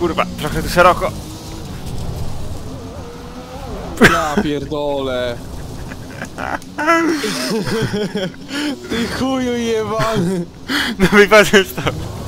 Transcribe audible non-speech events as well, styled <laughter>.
Kurwa, trochę tu szeroko. Ja pierdolę. <laughs> Ty chuju jebany. No wypadłem stąd.